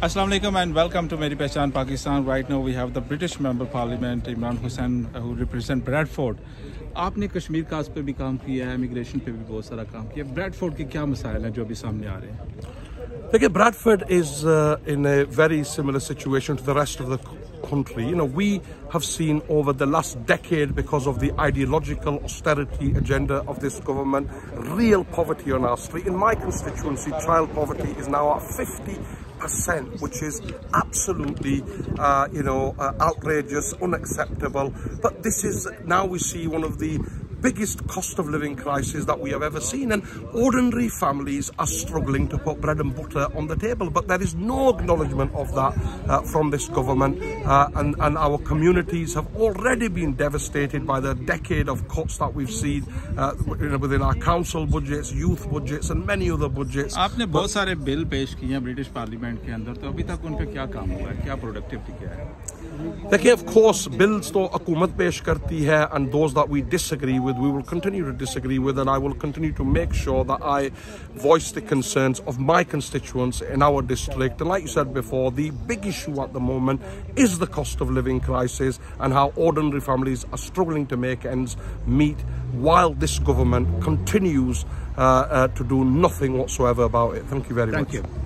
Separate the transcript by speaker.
Speaker 1: Assalamu alaikum and welcome to Meri Pehchaan Pakistan. Right now we have the British Member Parliament Imran Hussain who represent Bradford. आपने कश्मीर काज पे भी काम किया है immigration पे भी बहुत सारा काम किया ब्रैडफोर्ड के क्या मसाइल हैं जो अभी सामने आ रहे हैं
Speaker 2: देखिए Bradford is in a very similar situation to the rest of the country. You know, we have seen over the last decade, because of the ideological austerity agenda of this government, real poverty on our street. In my constituency, child poverty is now at 50 percent, which is absolutely, uh, you know, uh, outrageous, unacceptable. But this is now we see one of the biggest cost of living crisis that we have ever seen and ordinary families are struggling to put bread and butter on the table but there is no acknowledgement of that uh, from this government uh, and, and our communities have already been devastated by the decade of cuts that we've seen uh, within our council budgets, youth budgets and many other budgets.
Speaker 1: आपने बहुत सारे bill पेश किए हैं British parliament के अंदर तो अभी तक उन पे क्या काम हुआ है क्या प्रोडक्टिविटी क्या है
Speaker 2: देखिए of course bills तो हुकूमत पेश करती है and those that we disagree with we will continue to disagree with and I will continue to make sure that I voice the concerns of my constituents in our district and like you said before the big issue at the moment is the cost of living crisis and how ordinary families are struggling to make ends meet while this government continues uh, uh, to do nothing whatsoever about it. Thank you very
Speaker 1: Thank
Speaker 2: much.
Speaker 1: you.